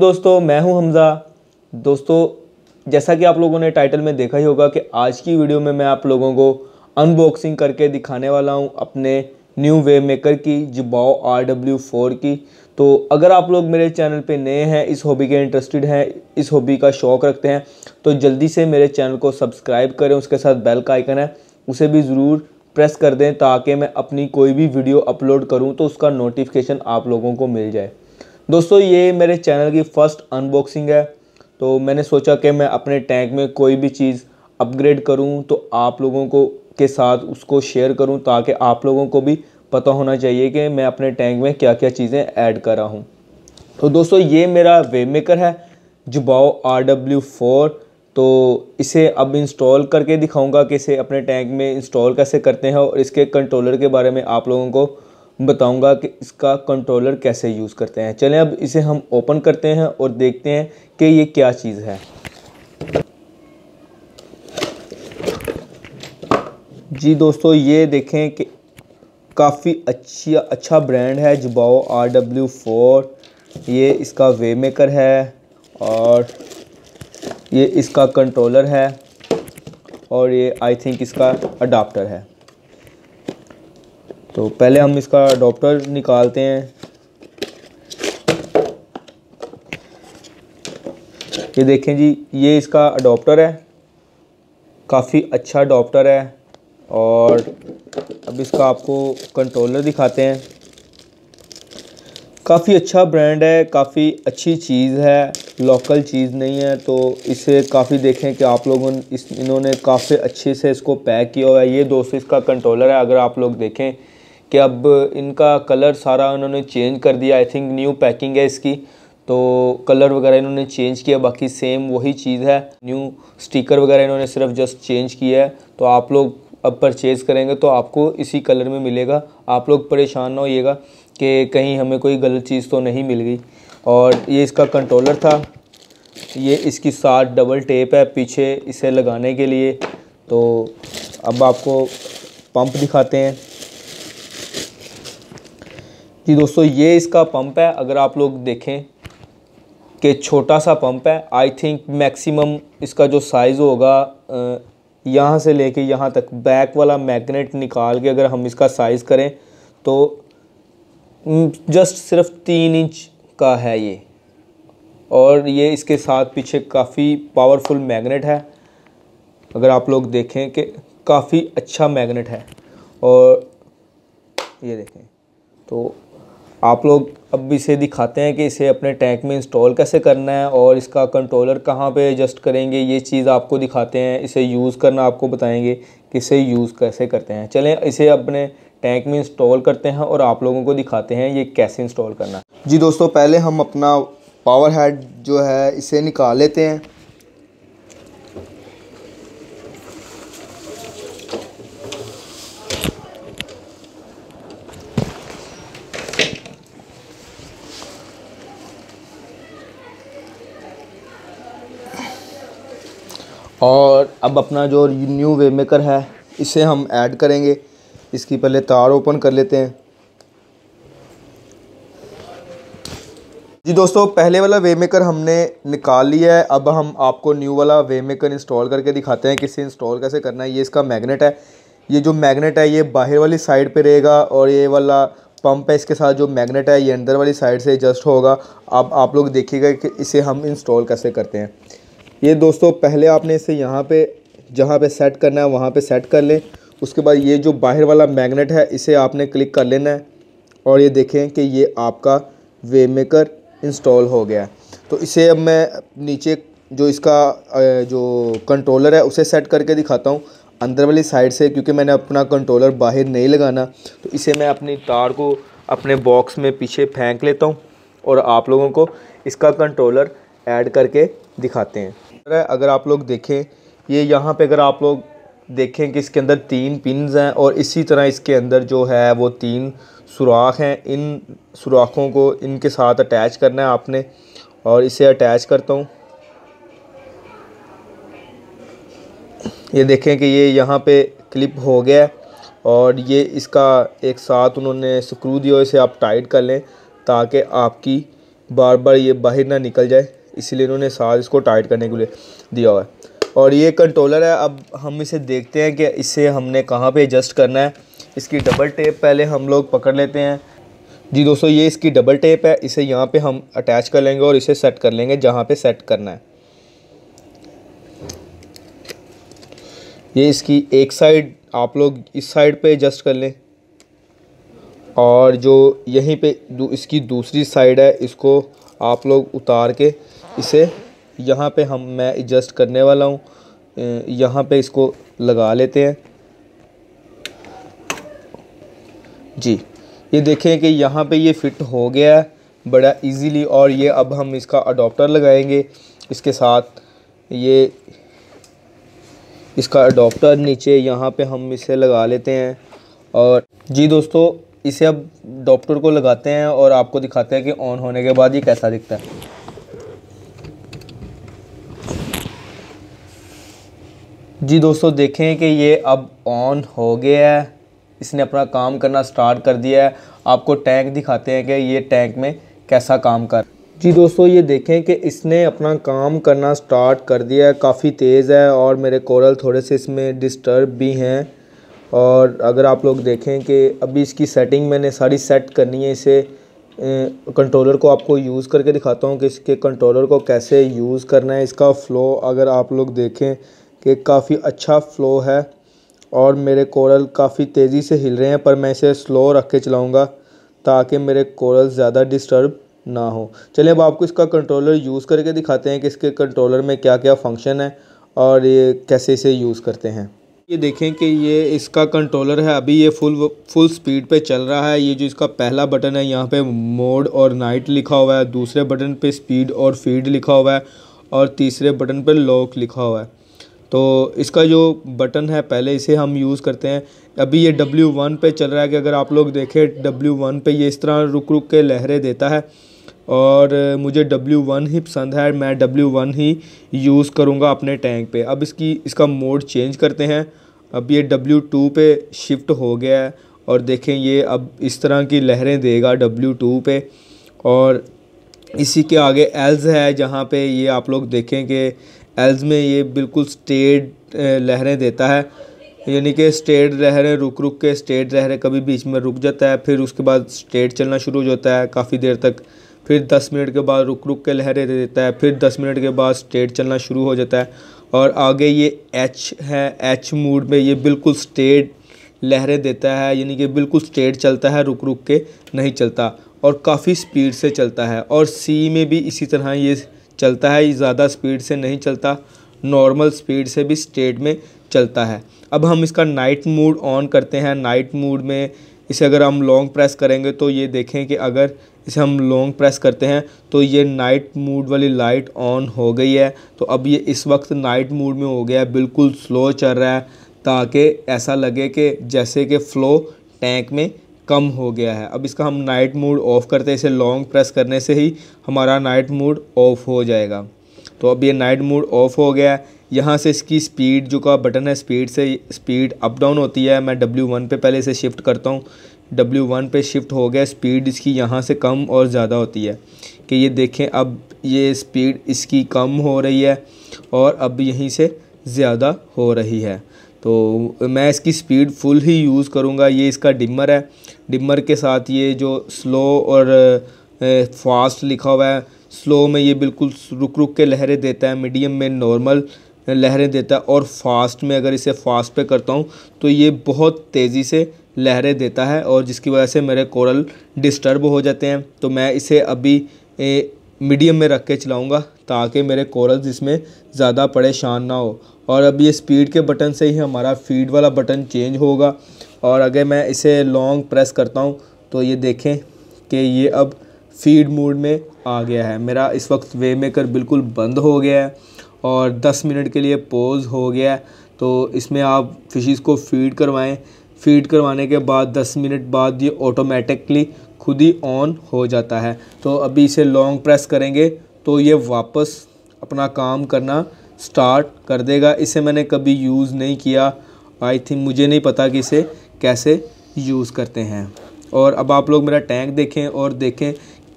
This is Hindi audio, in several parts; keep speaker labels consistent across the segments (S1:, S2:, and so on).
S1: दोस्तों, मैं हूँ हमज़ा। दोस्तों, जैसा कि आप लोगों ने टाइटल में देखा ही होगा कि आज की वीडियो में मैं आप लोगों को अनबॉक्सिंग करके दिखाने वाला हूँ अपने न्यू वे मेकर की जिबाओ आर डब्ल्यू फोर की। तो अगर आप लोग मेरे चैनल पे नए हैं, इस हॉबी के इंटरेस्टेड हैं, इस हॉबी का शौक़ रखते हैं तो जल्दी से मेरे चैनल को सब्सक्राइब करें, उसके साथ बेल का आइकन है, उसे भी ज़रूर प्रेस कर दें ताकि मैं अपनी कोई भी वीडियो अपलोड करूँ तो उसका नोटिफिकेशन आप लोगों को मिल जाए। दोस्तों, ये मेरे चैनल की फ़र्स्ट अनबॉक्सिंग है। तो मैंने सोचा कि मैं अपने टैंक में कोई भी चीज़ अपग्रेड करूँ तो आप लोगों को, के साथ उसको शेयर करूँ ताकि आप लोगों को भी पता होना चाहिए कि मैं अपने टैंक में क्या क्या चीज़ें ऐड कर रहा हूँ। तो दोस्तों, ये मेरा वे मेकर है, जुबाओ आर डब्ल्यू फोर तो इसे अब इंस्टॉल करके दिखाऊँगा कि इसे अपने टैंक में इंस्टॉल कैसे करते हैं और इसके कंट्रोलर के बारे में आप लोगों को बताऊँगा कि इसका कंट्रोलर कैसे यूज़ करते हैं। चलें अब इसे हम ओपन करते हैं और देखते हैं कि ये क्या चीज़ है। जी दोस्तों, ये देखें कि काफ़ी अच्छी अच्छा ब्रांड है जुबाओ आर डब्ल्यू फोर ये इसका वे मेकर है और ये इसका कंट्रोलर है और ये आई थिंक इसका अडाप्टर है। तो पहले हम इसका अडोप्टर निकालते हैं। ये देखें जी, ये इसका अडोप्टर है। काफ़ी अच्छा अडोप्टर है और अब इसका आपको कंट्रोलर दिखाते हैं। काफ़ी अच्छा ब्रांड है, काफ़ी अच्छी चीज़ है लोकल चीज़ नहीं है तो इसे काफ़ी देखें कि आप लोगों इस, इन्होंने काफ़ी अच्छे से इसको पैक किया हुआ है। ये दोस्तों इसका कंट्रोलर है, अगर आप लोग देखें कि अब इनका कलर सारा उन्होंने चेंज कर दिया आई थिंक न्यू पैकिंग है इसकी तो कलर वगैरह इन्होंने चेंज किया, बाकी सेम वही चीज़ है। न्यू स्टिकर वगैरह इन्होंने सिर्फ़ जस्ट चेंज किया है तो आप लोग अब परचेज़ करेंगे तो आपको इसी कलर में मिलेगा। आप लोग परेशान ना होइएगा। कि कहीं हमें कोई गलत चीज़ तो नहीं मिल गई। और ये इसका कंट्रोलर था। ये इसकी साथ डबल टेप है पीछे इसे लगाने के लिए। तो अब आपको पंप दिखाते हैं। जी दोस्तों, ये इसका पंप है। अगर आप लोग देखें कि छोटा सा पंप है। आई थिंक मैक्सिमम इसका जो साइज़ होगा यहाँ से लेके यहाँ तक बैक वाला मैग्नेट निकाल के अगर हम इसका साइज़ करें तो जस्ट सिर्फ़ तीन इंच का है ये। और ये इसके साथ पीछे काफ़ी पावरफुल मैग्नेट है। अगर आप लोग देखें कि काफ़ी अच्छा मैग्नेट है। और ये देखें तो आप लोग अब इसे दिखाते हैं कि इसे अपने टैंक में इंस्टॉल कैसे करना है और इसका कंट्रोलर कहाँ पे एडजस्ट करेंगे। ये चीज़ आपको दिखाते हैं, इसे यूज़ करना आपको बताएँगे कि इसे यूज़ कैसे करते हैं। चलें, इसे अपने टैंक में इंस्टॉल करते हैं और आप लोगों को दिखाते हैं ये कैसे इंस्टॉल करना जी दोस्तों, पहले हम अपना पावर हेड जो है, इसे निकाल लेते हैं। और अब अपना जो न्यू वे मेकर है, इसे हम ऐड करेंगे। इसकी पहले तार ओपन कर लेते हैं। जी दोस्तों, पहले वाला वे मेकर हमने निकाल लिया है। अब हम आपको न्यू वाला वे मेकर इंस्टॉल करके दिखाते हैं, किसे इंस्टॉल कैसे करना है। ये इसका मैग्नेट है। ये जो मैग्नेट है, ये बाहर वाली साइड पे रहेगा और ये वाला पंप है, इसके साथ जो मैग्नेट है, ये अंदर वाली साइड से एडजस्ट होगा। अब आप लोग देखिएगा कि इसे हम इंस्टॉल कैसे करते हैं। ये दोस्तों, पहले आपने इसे यहाँ पे, जहाँ पे सेट करना है, वहाँ पे सेट कर लें। उसके बाद ये जो बाहर वाला मैग्नेट है, इसे आपने क्लिक कर लेना है और ये देखें कि ये आपका वे मेकर इंस्टॉल हो गया तो इसे अब मैं नीचे जो इसका जो कंट्रोलर है, उसे सेट करके दिखाता हूँ अंदर वाली साइड से, क्योंकि मैंने अपना कंट्रोलर बाहर नहीं लगाना। तो इसे मैं अपनी तार को अपने बॉक्स में पीछे फेंक लेता हूँ और आप लोगों को इसका कंट्रोलर ऐड करके दिखाते हैं। अगर आप लोग देखें, ये यहाँ पे अगर आप लोग देखें कि इसके अंदर तीन पिन्स हैं और इसी तरह इसके अंदर जो है वो तीन सुराख हैं। इन सुराखों को इनके साथ अटैच करना है आपने और इसे अटैच करता हूँ। ये देखें कि ये यहाँ पे क्लिप हो गया और ये इसका एक साथ उन्होंने स्क्रू दिया इसे आप टाइट कर लें ताकि आपकी बार बार ये बाहर ना निकल जाए। इसलिए इन्होंने साथ इसको टाइट करने के लिए दिया हुआ है। और ये कंट्रोलर है, अब हम इसे देखते हैं कि इसे हमने कहाँ पे एडजस्ट करना है। इसकी डबल टेप पहले हम लोग पकड़ लेते हैं। जी दोस्तों, ये इसकी डबल टेप है, इसे यहाँ पे हम अटैच कर लेंगे और इसे सेट कर लेंगे जहाँ पे सेट करना है। ये इसकी एक साइड आप लोग इस साइड पे एडजस्ट कर लें और जो यहीं पे इसकी दूसरी साइड है, इसको आप लोग उतार के इसे यहाँ पे हम, मैं एडजस्ट करने वाला हूँ। यहाँ पे इसको लगा लेते हैं। जी, ये देखें कि यहाँ पे ये फिट हो गया है बड़ा इजीली और ये अब हम इसका अडोप्टर लगाएँगे। इसके साथ ये, इसका अडोप्टर नीचे यहाँ पे हम इसे लगा लेते हैं। और जी दोस्तों, इसे अब डॉप्टर को लगाते हैं और आपको दिखाते हैं कि ऑन होने के बाद ये कैसा दिखता है। जी दोस्तों, देखें कि ये अब ऑन हो गया है। इसने अपना काम करना स्टार्ट कर दिया है। आपको टैंक दिखाते हैं कि ये टैंक में कैसा काम कर जी दोस्तों, ये देखें कि इसने अपना काम करना स्टार्ट कर दिया है। काफ़ी तेज़ है और मेरे कोरल थोड़े से इसमें डिस्टर्ब भी हैं। और अगर आप लोग देखें कि अभी इसकी सेटिंग मैंने सारी सेट करनी है। इसे कंट्रोलर को आपको यूज़ करके दिखाता हूँ कि इसके कंट्रोलर को कैसे यूज़ करना है। इसका फ़्लो अगर आप लोग देखें कि काफ़ी अच्छा फ़्लो है और मेरे कोरल काफ़ी तेज़ी से हिल रहे हैं, पर मैं इसे स्लो रख के चलाऊँगा ताकि मेरे कोरल ज़्यादा डिस्टर्ब ना हो। चलिए अब आपको इसका कंट्रोलर यूज़ करके दिखाते हैं कि इसके कंट्रोलर में क्या क्या फ़ंक्शन है और ये कैसे इसे यूज़ करते हैं। ये देखें कि ये इसका कंट्रोलर है, अभी ये फुल फुल स्पीड पे चल रहा है। ये जो इसका पहला बटन है, यहाँ पे मोड और नाइट लिखा हुआ है, दूसरे बटन पे स्पीड और फ़ीड लिखा हुआ है और तीसरे बटन पे लॉक लिखा हुआ है। तो इसका जो बटन है, पहले इसे हम यूज़ करते हैं। अभी ये डब्ल्यू वन पे चल रहा है कि अगर आप लोग देखें डब्ल्यू वन पे ये इस तरह रुक रुक के लहरें देता है। और मुझे डब्ल्यू वन ही पसंद है, मैं डब्ल्यू वन ही यूज़ करूँगा अपने टैंक पे। अब इसकी, इसका मोड चेंज करते हैं। अब ये डब्ल्यू टू पे शिफ्ट हो गया है और देखें, ये अब इस तरह की लहरें देगा डब्ल्यू टू पे। और इसी के आगे एल्स है, जहाँ पे ये आप लोग देखें कि एल्स में ये बिल्कुल स्टेट लहरें देता है। यानी कि स्टेट लहरें रुक रुक के स्टेट लहरें कभी बीच में रुक जाता है, फिर उसके बाद स्टेट चलना शुरू हो जाता है काफ़ी देर तक। फिर दस मिनट के बाद रुक रुक के लहरें दे देता है, फिर दस मिनट के बाद स्टेट चलना शुरू हो जाता है। और आगे ये एच है, एच मूड में ये बिल्कुल स्टेट लहरें देता है, यानी कि बिल्कुल स्टेट चलता है रुक रुक के नहीं चलता, और काफ़ी स्पीड से चलता है। और सी में भी इसी तरह ये चलता है ज़्यादा स्पीड से नहीं चलता, नॉर्मल स्पीड से भी स्टेट में चलता है। अब हम इसका नाइट मूड ऑन करते हैं। नाइट मूड में इसे अगर हम लॉन्ग प्रेस करेंगे तो ये देखें कि अगर इसे हम लॉन्ग प्रेस करते हैं तो ये नाइट मूड वाली लाइट ऑन हो गई है। तो अब ये इस वक्त नाइट मूड में हो गया है बिल्कुल स्लो चल रहा है, ताकि ऐसा लगे कि जैसे कि फ़्लो टैंक में कम हो गया है। अब इसका हम नाइट मूड ऑफ़ करते हैं, इसे लॉन्ग प्रेस करने से ही हमारा नाइट मूड ऑफ़ हो जाएगा। तो अब ये नाइट मूड ऑफ़ हो गया है। यहाँ से इसकी स्पीड जो का बटन है स्पीड से स्पीड अप डाउन होती है। मैं डब्ल्यू वन पे पहले इसे शिफ्ट करता हूँ। डब्ल्यू वन पे शिफ्ट हो गया स्पीड इसकी यहाँ से कम और ज़्यादा होती है। कि ये देखें, अब ये स्पीड इसकी कम हो रही है और अब यहीं से ज़्यादा हो रही है। तो मैं इसकी स्पीड फुल ही यूज़ करूँगा। ये इसका डिमर है। डिमर के साथ ये जो स्लो और फास्ट लिखा हुआ है, स्लो में ये बिल्कुल रुक रुक के लहरें देता है, मीडियम में नॉर्मल लहरें देता है और फास्ट में अगर इसे फास्ट पे करता हूँ तो ये बहुत तेज़ी से लहरें देता है और जिसकी वजह से मेरे कोरल डिस्टर्ब हो जाते हैं। तो मैं इसे अभी मीडियम में रख के चलाऊँगा ताकि मेरे कोरल्स इसमें ज़्यादा परेशान ना हो। और अब ये स्पीड के बटन से ही हमारा फ़ीड वाला बटन चेंज होगा। और अगर मैं इसे लॉन्ग प्रेस करता हूँ तो ये देखें कि ये अब फ़ीड मोड में आ गया है। मेरा इस वक्त वे मेकर बिल्कुल बंद हो गया है और 10 मिनट के लिए पोज हो गया है। तो इसमें आप फिशिज़ को फ़ीड करवाएँ। फ़ीड करवाने के बाद 10 मिनट बाद ये ऑटोमेटिकली खुद ही ऑन हो जाता है। तो अभी इसे लॉन्ग प्रेस करेंगे तो ये वापस अपना काम करना स्टार्ट कर देगा। इसे मैंने कभी यूज़ नहीं किया। आई थिंक मुझे नहीं पता कि इसे कैसे यूज़ करते हैं। और अब आप लोग मेरा टैंक देखें और देखें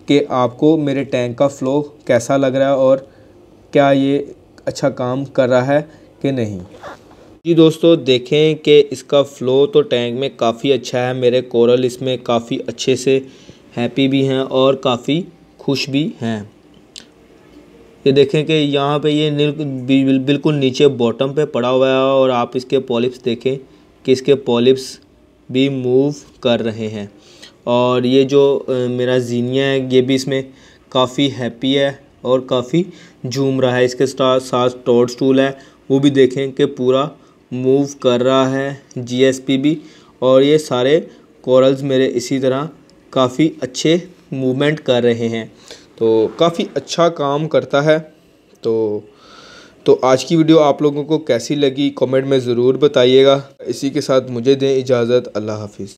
S1: कि आपको मेरे टैंक का फ़्लो कैसा लग रहा है और क्या ये अच्छा काम कर रहा है कि नहीं। जी दोस्तों, देखें कि इसका फ़्लो तो टैंक में काफ़ी अच्छा है, मेरे कोरल इसमें काफ़ी अच्छे से हैप्पी भी हैं और काफ़ी खुश भी हैं। ये देखें कि यहाँ पे ये बिल्कुल नीचे बॉटम पे पड़ा हुआ है और आप इसके पॉलिप्स देखें कि इसके पॉलिप्स भी मूव कर रहे हैं। और ये जो मेरा जीनिया है, ये भी इसमें काफ़ी हैप्पी है और काफ़ी झूम रहा है। इसके साथ साथ टोड स्टूल है, वो भी देखें कि पूरा मूव कर रहा है जीएसपी भी। और ये सारे कोरल्स मेरे इसी तरह काफ़ी अच्छे मूवमेंट कर रहे हैं। तो काफ़ी अच्छा काम करता है। तो तो आज की वीडियो आप लोगों को कैसी लगी, कमेंट में ज़रूर बताइएगा। इसी के साथ मुझे दें इजाज़त, अल्लाह हाफिज़।